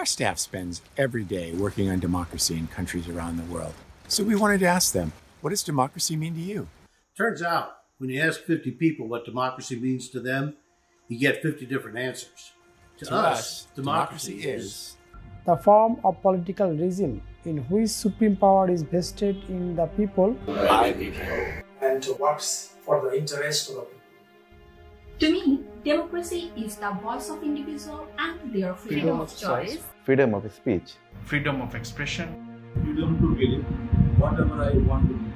Our staff spends every day working on democracy in countries around the world. So we wanted to ask them, what does democracy mean to you? Turns out, when you ask 50 people what democracy means to them, you get 50 different answers. To, To us, us, democracy, democracy is is the form of political regime in which supreme power is vested in the people and works for the interest of the people. To me, democracy is the voice of individual and their freedom, of choice. freedom of speech, freedom of expression, freedom to believe whatever I want to believe.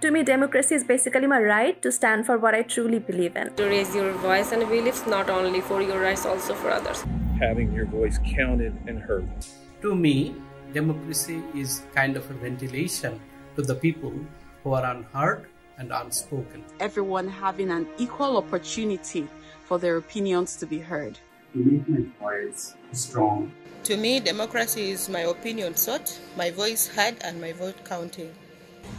To me, democracy is basically my right to stand for what I truly believe in. To raise your voice and beliefs not only for your rights, also for others. Having your voice counted and heard. To me, democracy is kind of a ventilation to the people who are unheard and unspoken. Everyone having an equal opportunity for their opinions to be heard. To make my voice strong. To me, democracy is my opinion sought, my voice heard, and my vote counting.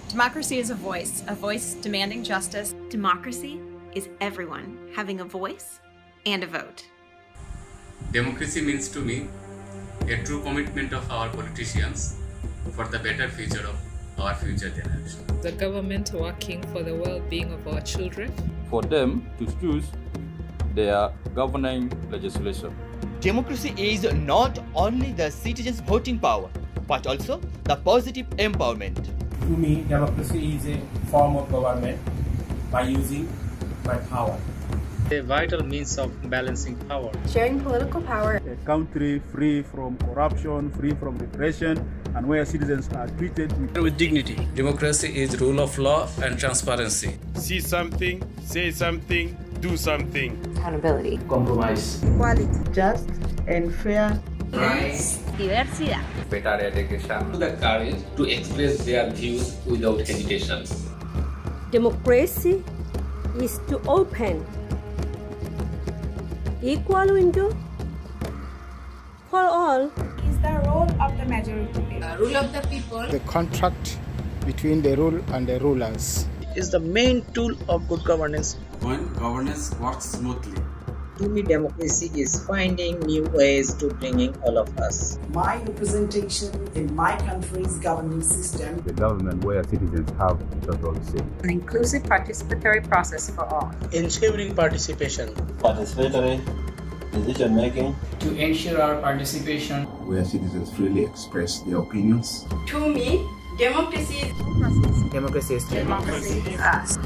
Democracy is a voice, a voice demanding justice. Democracy is everyone having a voice and a vote. Democracy means to me a true commitment of our politicians for the better future of our future generation. The government working for the well being of our children. For them to choose their governing legislation. Democracy is not only the citizens' voting power, but also the positive empowerment. To me, democracy is a form of government by using my power. A vital means of balancing power. Sharing political power. A country free from corruption, free from repression, and where citizens are treated with, with dignity. Democracy is rule of law and transparency. See something, say something, do something. Accountability. Compromise. Equality. Just and fair. Rights. Diversidad. Better education. The courage to express their views without hesitation. Democracy is to open equal window for all. Is the role of the majority. The rule of the people. The contract between the rule and the rulers. Is the main tool of good governance. When governance works smoothly. To me, democracy is finding new ways to bringing all of us. My representation in my country's governing system. The government where citizens have the total say. An inclusive participatory process for all. Ensuring participation. Participatory decision making. To ensure our participation. Where citizens freely express their opinions. To me, democracy is democracy is democracy is us.